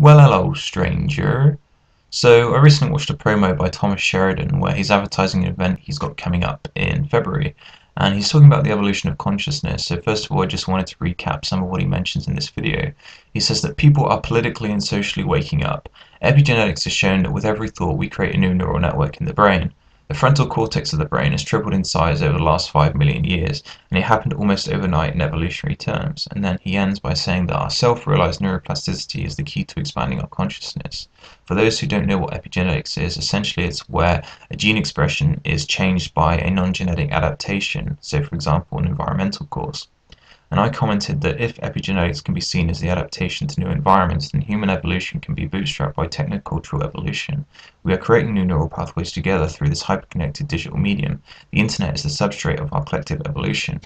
Well hello stranger. So I recently watched a promo by Thomas Sheridan where he's advertising an event he's got coming up in February and he's talking about the evolution of consciousness. So first of all I just wanted to recap some of what he mentions in this video. He says that people are politically and socially waking up. Epigenetics has shown that with every thought we create a new neural network in the brain. The frontal cortex of the brain has tripled in size over the last 5 million years, and it happened almost overnight in evolutionary terms. And then he ends by saying that our self-realized neuroplasticity is the key to expanding our consciousness. For those who don't know what epigenetics is, essentially it's where a gene expression is changed by a non-genetic adaptation, so for example an environmental cause and I commented that if epigenetics can be seen as the adaptation to new environments, then human evolution can be bootstrapped by technocultural evolution. We are creating new neural pathways together through this hyperconnected digital medium. The internet is the substrate of our collective evolution.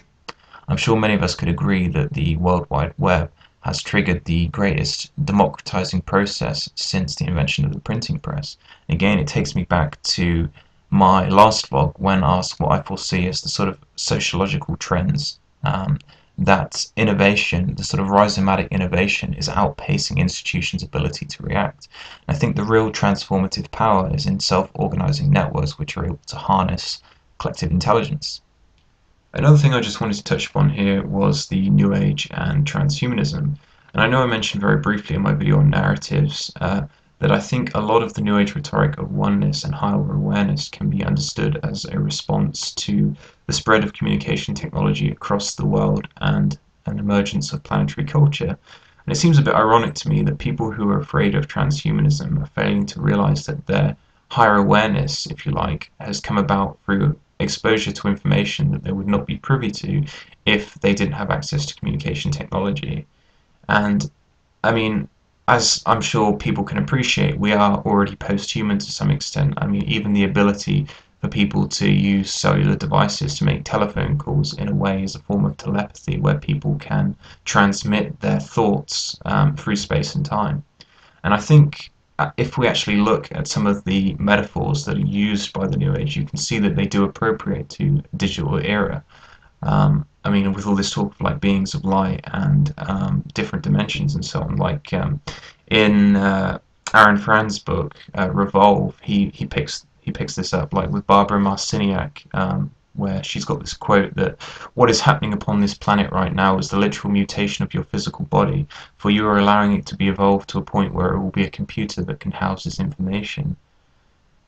I'm sure many of us could agree that the World Wide Web has triggered the greatest democratizing process since the invention of the printing press. Again, it takes me back to my last vlog when asked what I foresee as the sort of sociological trends um, that innovation, the sort of rhizomatic innovation, is outpacing institutions' ability to react. And I think the real transformative power is in self-organizing networks which are able to harness collective intelligence. Another thing I just wanted to touch upon here was the New Age and transhumanism. And I know I mentioned very briefly in my video on narratives uh, that I think a lot of the New Age rhetoric of oneness and higher awareness can be understood as a response to the spread of communication technology across the world and an emergence of planetary culture. And it seems a bit ironic to me that people who are afraid of transhumanism are failing to realize that their higher awareness, if you like, has come about through exposure to information that they would not be privy to if they didn't have access to communication technology. And I mean, as I'm sure people can appreciate, we are already post-human to some extent. I mean, even the ability for people to use cellular devices to make telephone calls in a way is a form of telepathy where people can transmit their thoughts um, through space and time. And I think uh, if we actually look at some of the metaphors that are used by the New Age, you can see that they do appropriate to digital era. Um, I mean, with all this talk of like beings of light and um, different dimensions and so on, like um, in uh, Aaron Franz's book uh, Revolve, he he picks he picks this up like with Barbara Marciniak, um, where she's got this quote that what is happening upon this planet right now is the literal mutation of your physical body, for you are allowing it to be evolved to a point where it will be a computer that can house this information.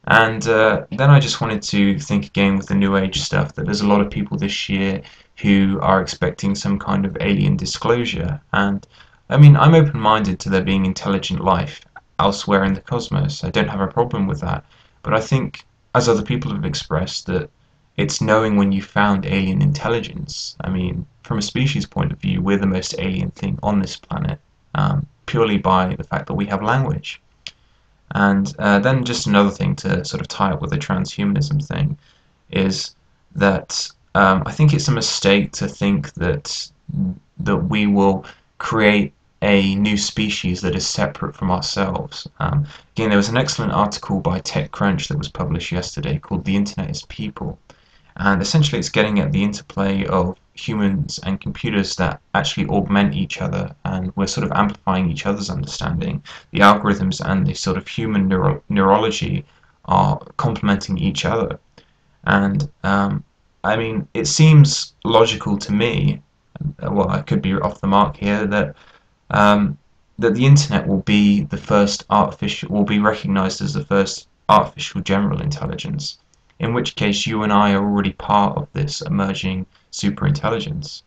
And uh, then I just wanted to think again with the New Age stuff that there's a lot of people this year who are expecting some kind of alien disclosure. And I mean, I'm open minded to there being intelligent life elsewhere in the cosmos. I don't have a problem with that. But I think, as other people have expressed, that it's knowing when you found alien intelligence. I mean, from a species point of view, we're the most alien thing on this planet, um, purely by the fact that we have language. And uh, then just another thing to sort of tie up with the transhumanism thing is that um, I think it's a mistake to think that that we will create a new species that is separate from ourselves. Um, again, there was an excellent article by TechCrunch that was published yesterday called "The Internet is People," and essentially it's getting at the interplay of humans and computers that actually augment each other and we're sort of amplifying each other's understanding. The algorithms and the sort of human neuro neurology are complementing each other. And um, I mean, it seems logical to me, well, I could be off the mark here, that um, that the internet will be the first artificial, will be recognized as the first artificial general intelligence in which case you and I are already part of this emerging superintelligence.